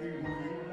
Ooh.